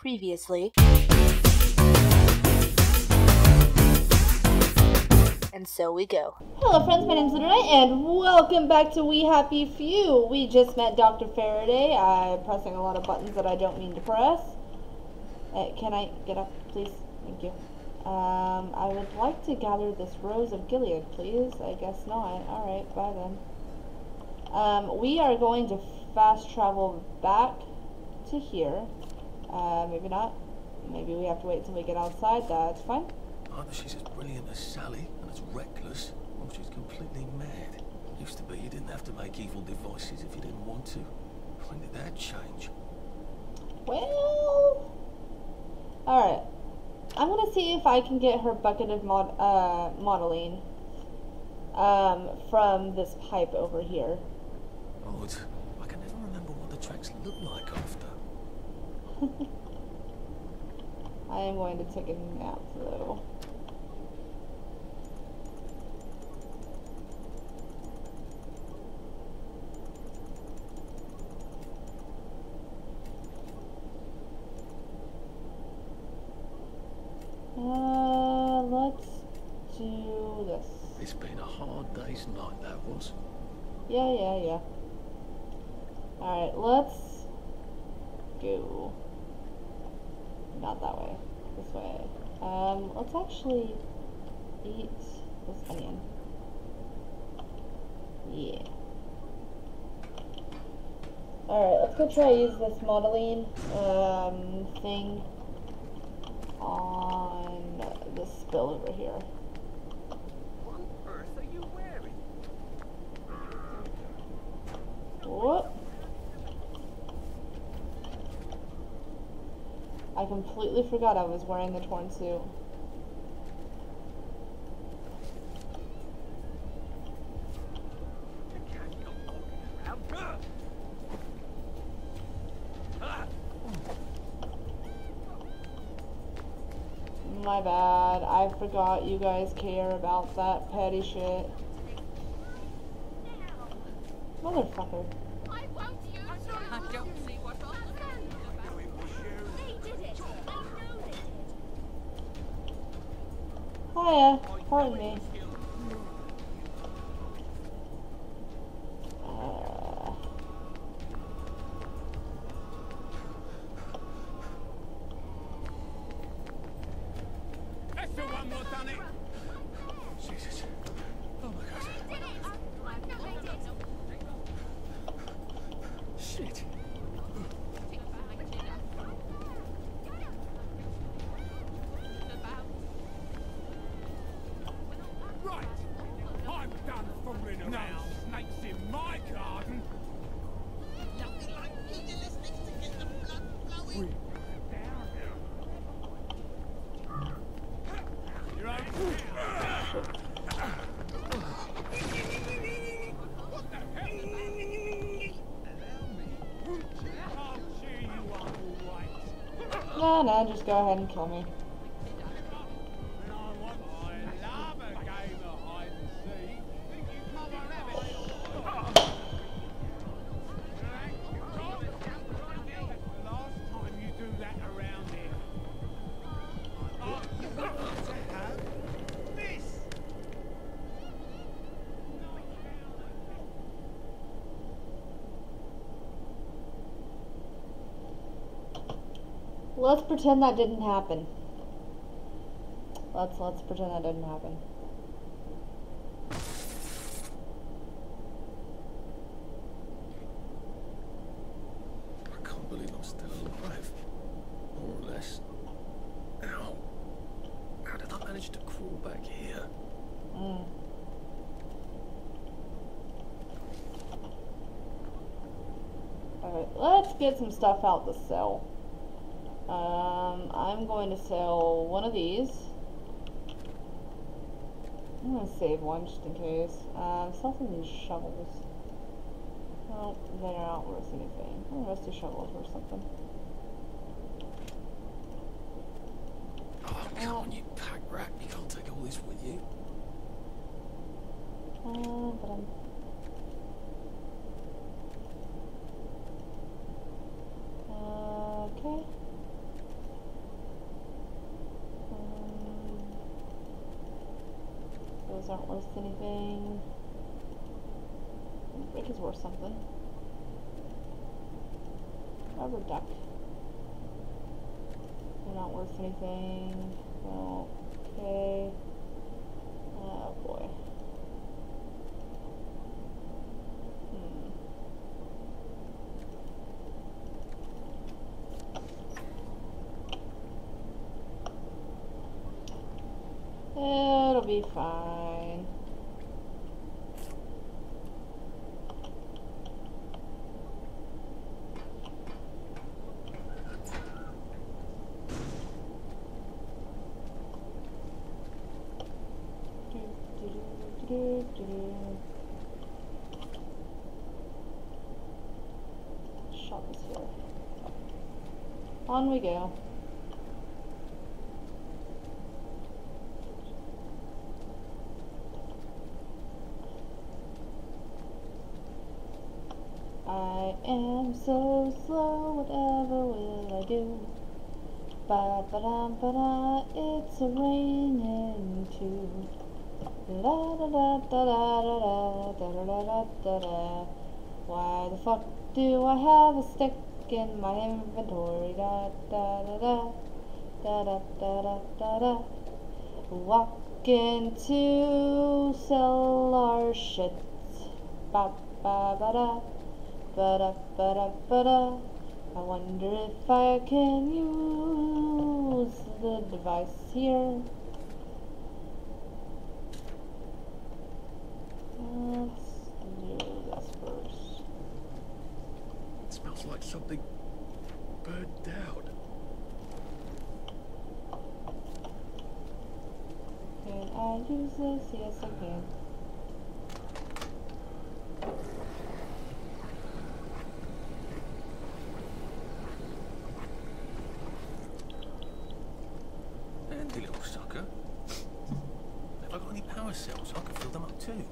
Previously. And so we go. Hello friends, my name's Literate, and welcome back to We Happy Few. We just met Dr. Faraday. I'm pressing a lot of buttons that I don't mean to press. Uh, can I get up, please? Thank you. Um, I would like to gather this Rose of Gilead, please. I guess not. Alright, bye then. Um, we are going to fast travel back to here. Uh, maybe not. Maybe we have to wait until we get outside. That's fine. Either she's as brilliant as Sally and as reckless, or she's completely mad. Used to be you didn't have to make evil devices if you didn't want to. When did that change? Well, alright. I'm gonna see if I can get her bucket of mod uh, modeling um, from this pipe over here. Odd. I can never remember what the tracks look like after. I am going to take a nap though. Uh, let's do this. It's been a hard day's night, that was. Yeah, yeah, yeah. Alright, let's go. Not that way. This way. Um, let's actually eat this onion. Yeah. Alright, let's go try use this modeling um, thing on this spill over here. What? I completely forgot I was wearing the torn suit. You can't go walking around. Ah! My bad. I forgot you guys care about that petty shit. Motherfucker. I won't use no, no, just go ahead and kill me. Pretend that didn't happen. Let's let's pretend that didn't happen. I can't believe I'm still alive. More or less. Ow. How did I manage to crawl back here? Mm. Alright, let's get some stuff out the sell. Um, I'm going to sell one of these. I'm going to save one just in case. Um, sell some of these shovels. Well, they're not worth anything. Oh, rusty shovels or something. Oh, come on, you pack rat. You can't take all this with you. Uh, but I'm Okay. Aren't worth anything. Brick is worth something. Rubber duck. They're not worth anything. No. Okay. Oh boy. Hmm. It'll be fine. Do, do, do, do, do, do. Shop is here. On we go. I am so slow, whatever will I do? Ba ba da ba da, it's raining too. Da da da da da da da da da da da da. Why the fuck do I have a stick in my inventory? Da da da da da da da da da da. Walking to sell our shit. Ba ba ba da. Ba-da, ba-da, ba-da. I wonder if I can use the device here. Let's do this first. It smells like something burnt down. Can I use this? Yes, I can. Handy little sucker. Have I got any power cells? I can fill them up too.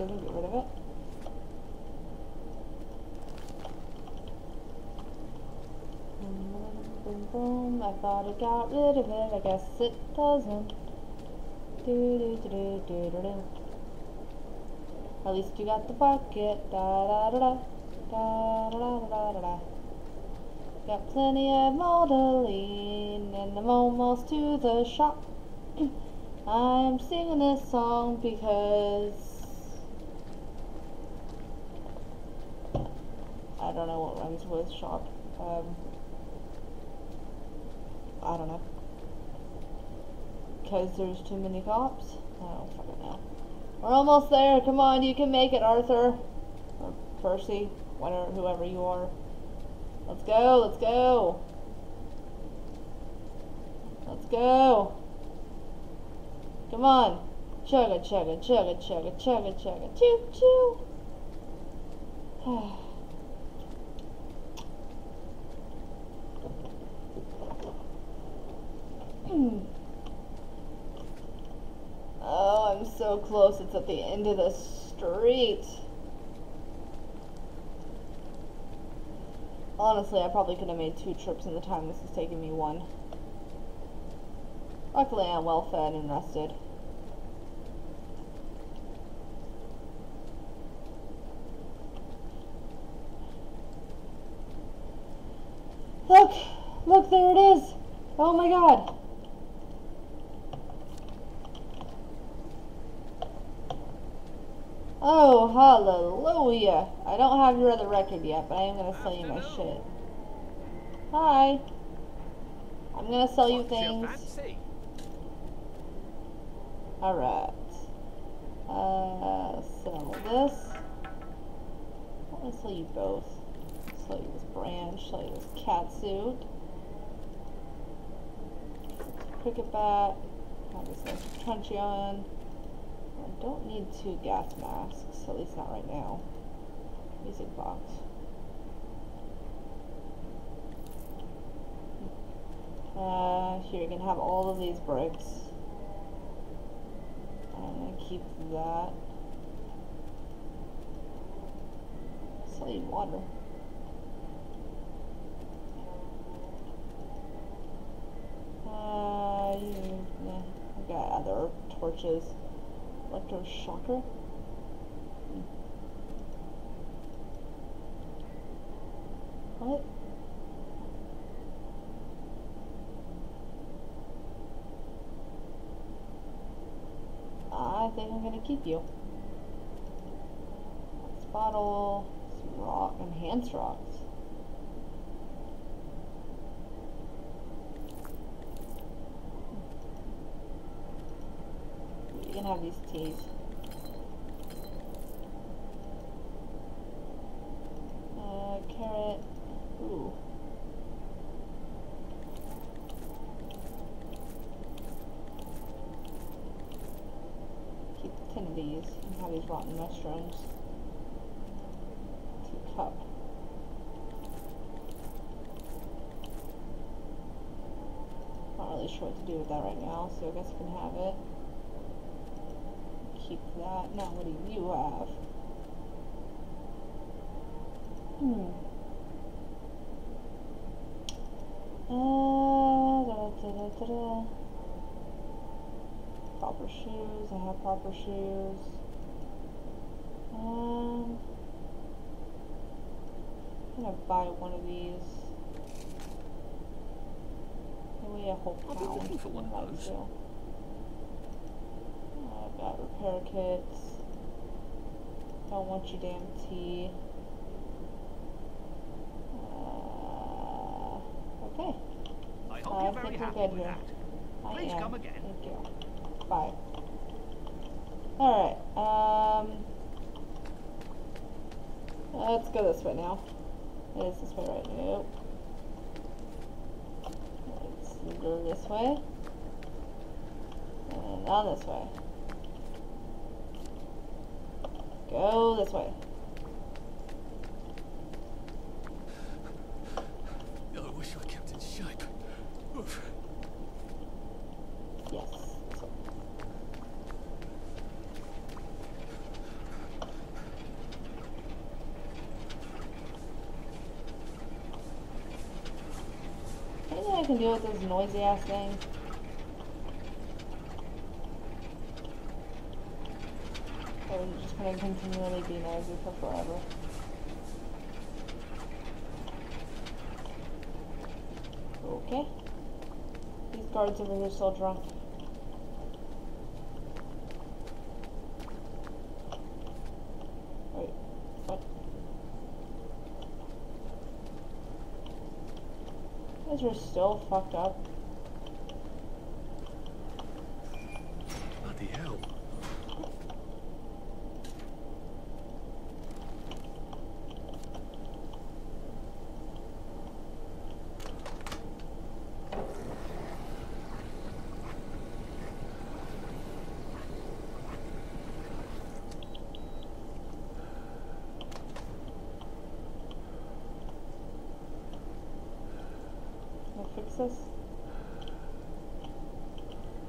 It doesn't get rid of it? Boom, boom. I thought it got rid of it. I guess it doesn't. Do do do do do do do. At least you got the bucket. Da da da da. Da da da da da da. Got plenty of modeling, and I'm almost to the shop. I'm singing this song because I with shop. Um, I don't know. Because there's too many cops? I don't fucking know. We're almost there. Come on, you can make it, Arthur. Or Percy. Whatever, whoever you are. Let's go, let's go. Let's go. Come on. Chugga, chugga, chugga, chugga, chugga, chugga. Choo, choo. oh, I'm close. It's at the end of the street. Honestly, I probably could have made two trips in the time this is taking me one. Luckily, I'm well fed and rested. Look! Look, there it is! Oh my god! Oh, hallelujah! I don't have your other record yet, but I am gonna sell you my shit. Hi! I'm gonna sell you things. Alright. Uh, sell this. I'm gonna sell you both. Sell you this branch, sell you this cat suit. Cricket bat. Have this nice truncheon don't need two gas masks, at least not right now. Music box. Uh, here, you can have all of these bricks. I'm gonna keep that. Slave water. Uh, you, yeah, I got other torches. Electroshocker? What? I think I'm gonna keep you. This bottle, some rock, enhanced rocks. You can have these teas. Uh, carrot. Ooh. Keep ten of these and have these rotten mushrooms. Tea cup. Not really sure what to do with that right now, so I guess we can have it. Keep that. Now, what do you have? Hmm. Uh, da, da, da, da, da. Proper shoes. I have proper shoes. Um, I'm gonna buy one of these. Maybe a whole pound. been looking for one of those. As well. I've got repair kits. Don't want your damn tea. Uh, okay. I I hope you're very happy with here. that. I Please come again. Thank you. Bye. Alright, um... Let's go this way now. It is this way, right? Nope. Let's go this way. And down this way. Oh, Go this way. I wish I kept in shape. Oof. Yes. this. Anything I can do with this noisy ass thing? Gonna continually be noisy for forever? Okay. These guards over here still drunk. Wait, what? Guys are still fucked up. This?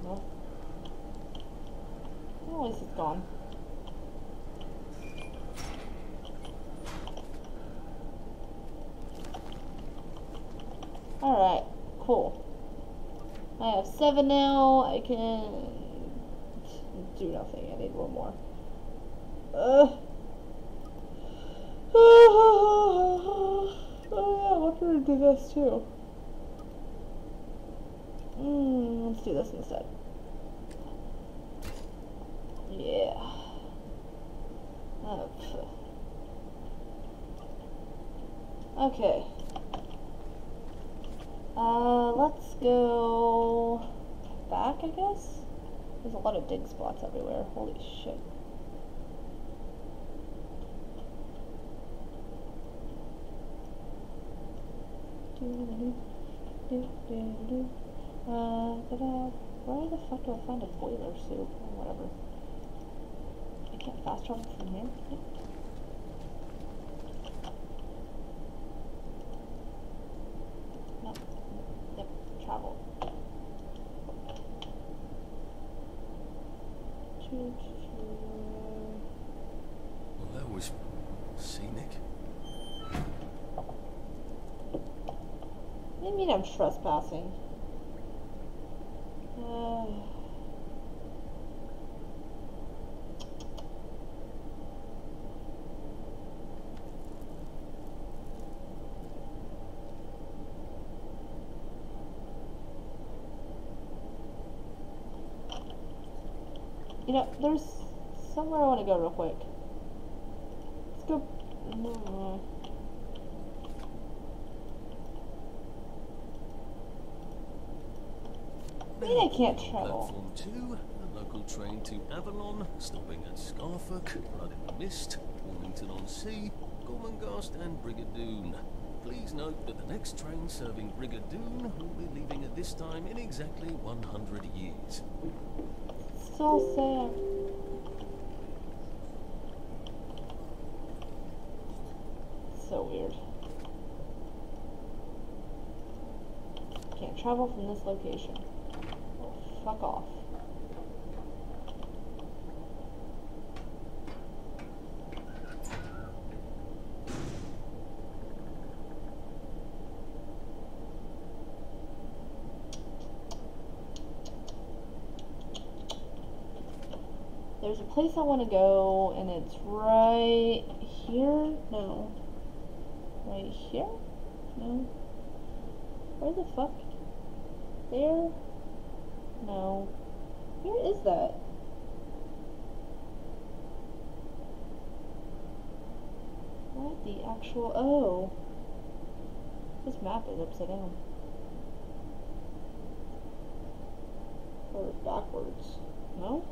No. It's gone. Alright, cool. I have seven now. I can do nothing. I need one more. Ugh. Oh yeah, what can we do this too? Mm, let's do this instead. Yeah. Okay. Uh, let's go back, I guess? There's a lot of dig spots everywhere. Holy shit. Do-do-do-do-do-do. Uh, but, uh, where the fuck do I find a boiler suit? Or whatever. I can't fast travel from here. Yep. Nope. Yep. Travel. Well, that was scenic. I mean I'm trespassing? You know, there's somewhere I want to go real quick. Let's go. mm, I mean, I can't travel. Platform 2, a local train to Avalon, stopping at Scarfolk, Blood in the Mist, Wilmington on Sea, Gormenghast and Brigadoon. Please note that the next train serving Brigadoon will be leaving at this time in exactly 100 years. So sad. So weird. Can't travel from this location. Fuck off. There's a place I want to go, and it's right here. No. Right here? No. Where the fuck? There? No. Where is that? What the actual? Oh. This map is upside down. Or backwards. No?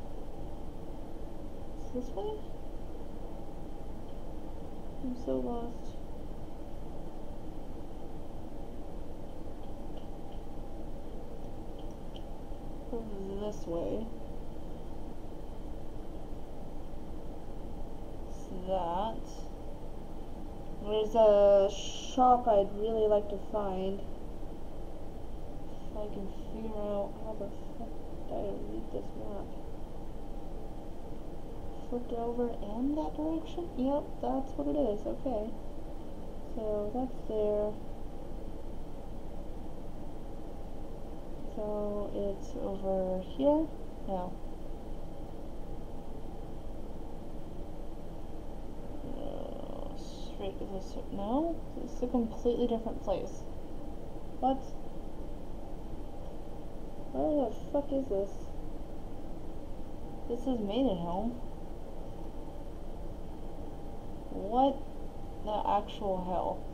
It's this way? I'm so lost. This way. It's that. There's a shop I'd really like to find. If I can figure out how the fuck I read this map. Flipped over and that direction? Yep, that's what it is. Okay. So that's there. So it's over here? No. No, straight is this no? This is a completely different place. What? Where the fuck is this? This is Maidenhelm. What the actual hell?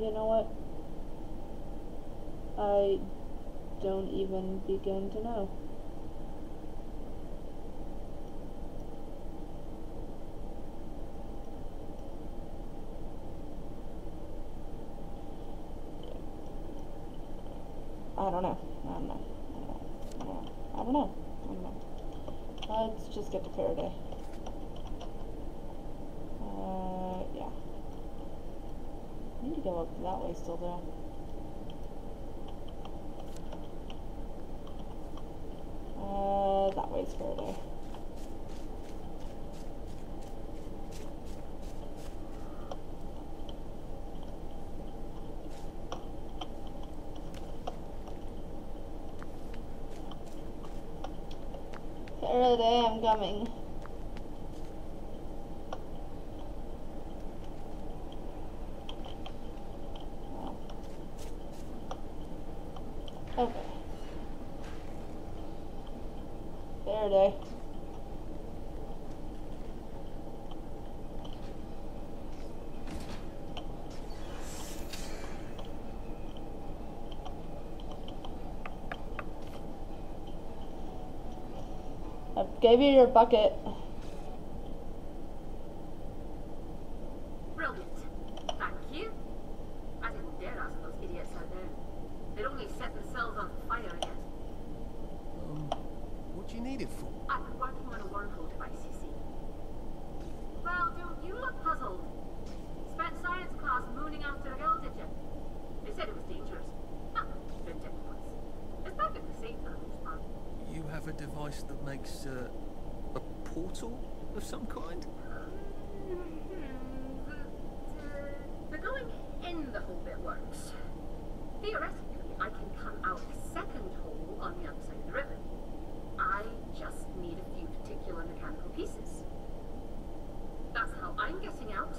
You know what? I don't even begin to know. I don't know. I don't know. I don't know. I don't know. I don't know. Let's just get to Faraday. Uh, yeah. I need to go that way still though. Uh, that way's Faraday. Faraday, I'm coming. Oh. Okay. Faraday. Gave you your bucket. Brilliant. Thank you. I didn't dare ask those idiots out there. They'd only set themselves on fire again. Um, what do you need it for? I've been working on a wormhole device, you see. Well, don't you look puzzled? Spent science class mooning after a girl, did you? A device that makes uh, a portal of some kind? The going in the hole bit works. Theoretically, I can come out a second hole on the other side of the river. I just need a few particular mechanical pieces. That's how I'm getting out.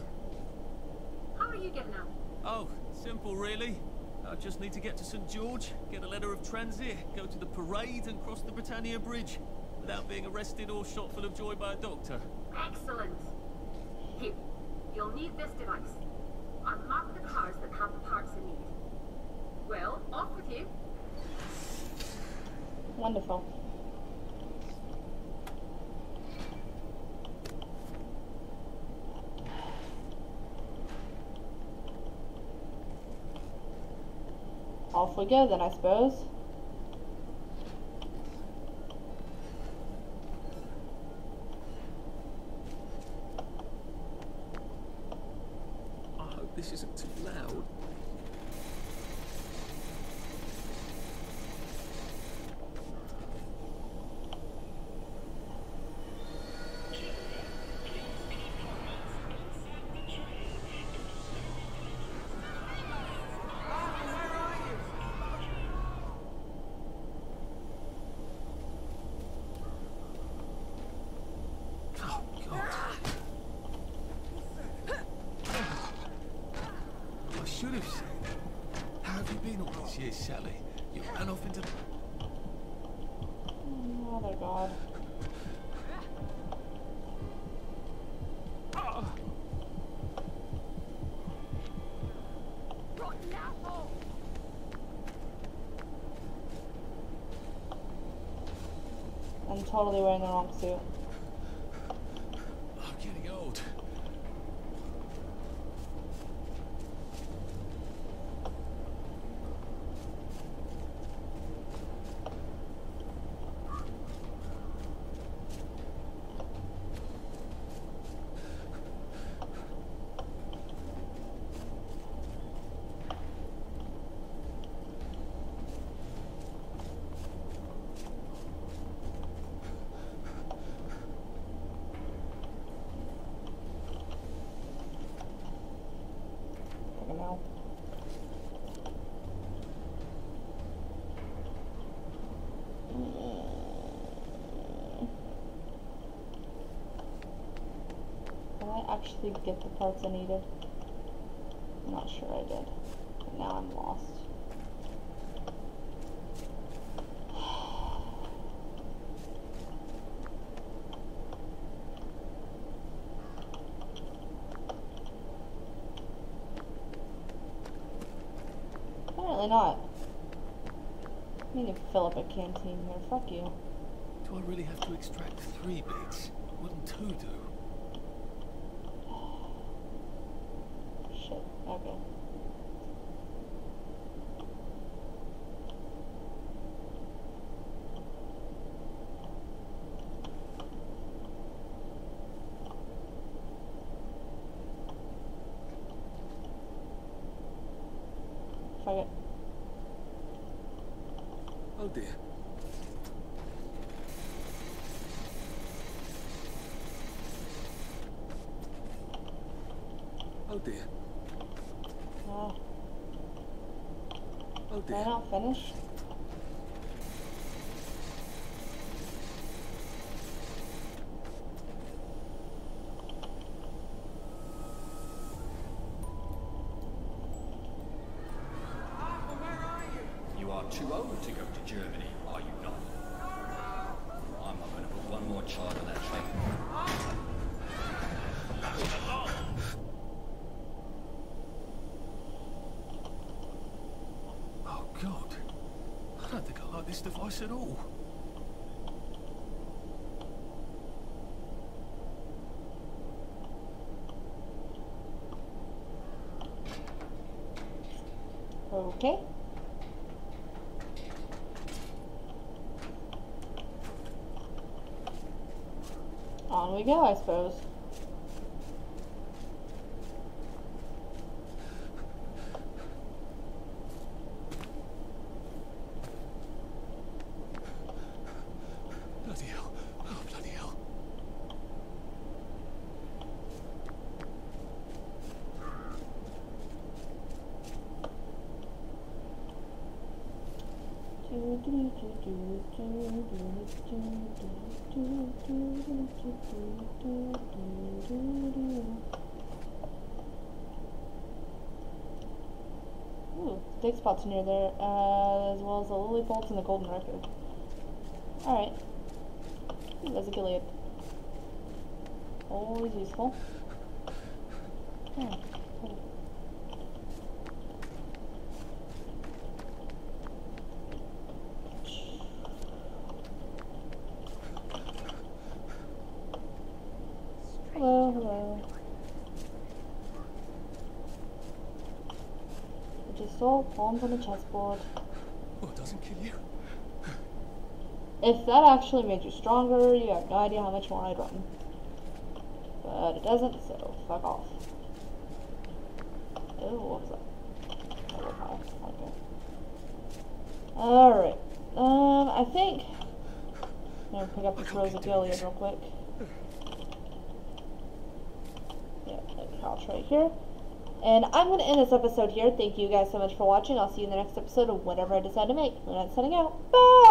How are you getting out? Oh, simple really. I just need to get to St. George, get a letter of transit, go to the parade and cross the Britannia Bridge without being arrested or shot full of joy by a doctor. Excellent. Here, you'll need this device. Unmark the cars that have the parts in need. Well, off with you. Wonderful. Off we go then, I suppose. I hope this isn't too loud. Oh, God. I should have said. Been all these years, Sally? You ran off into the... Oh, Mother God. I'm totally wearing the wrong suit. I'm getting old. Fucking hell. Did I actually get the parts I needed? I'm not sure I did. But now I'm lost. Apparently not. I need to fill up a canteen here. Fuck you. Do I really have to extract three bits? Wouldn't two do? Shit. Okay. Fuck it. Oh dear. Oh dear. Oh, Did I not finish? You are too old to go to Germany, are you not? I'm not going to put one more child on that train. Oh god. I don't think At all. Okay. On we go, I suppose. Ooh, dig spots near there, uh, as well as the lily bolts and the golden record. Alright. There's a Gilead. Always useful. Hmm. cool. Hello, hello. Pawns on the chessboard. Oh, it doesn't kill you. If that actually made you stronger, you have no idea how much more I'd run. But it doesn't, so fuck off. Oh, what was that? Alright. Um, I think... I'm gonna pick up this Rose of Gilead real quick. Yeah, that crouch right here. And I'm going to end this episode here. Thank you guys so much for watching. I'll see you in the next episode of whatever I decide to make. We're not setting out. Bye!